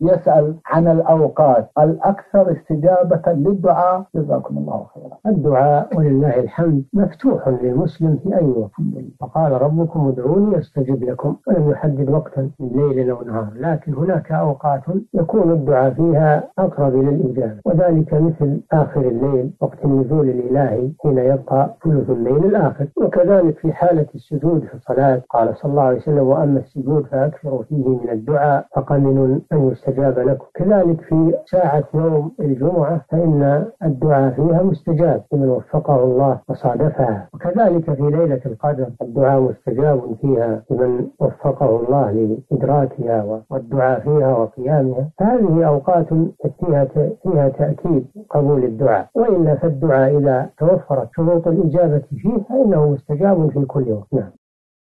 يسأل عن الأوقات الأكثر استجابة للدعاء. جزاكم الله خيرا. الدعاء ولله الحمد مفتوح للمسلم في أي وقت. فقال ربكم ادعوني أستجب لكم ولم يحدد وقتا من ليل أو نهار لكن هناك أوقات يكون الدعاء فيها أقرب إلى الإجابة وذلك مثل آخر الليل وقت النزول الإلهي حين يبقى ثلث الليل الآخر. وكذلك في حالة السجود في الصلاة قال صلى الله عليه وسلم وأما السجود فأكثروا فيه من الدعاء فقمن أن يستجاب لكم. كذلك في ساعة يوم الجمعة فإن الدعاء فيها مستجاب لمن وفقه الله وصادفها وكذلك في ليلة القدر الدعاء مستجاب فيها لمن وفقه الله لإدراكها والدعاء فيها وقيامها. فهذه أوقات فيها فيها تأكيد قبول الدعاء. وإلا فالدعاء إذا توفرت شروط الإجابة فيه فإنه مستجاب في كل وقت. نعم.